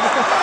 good.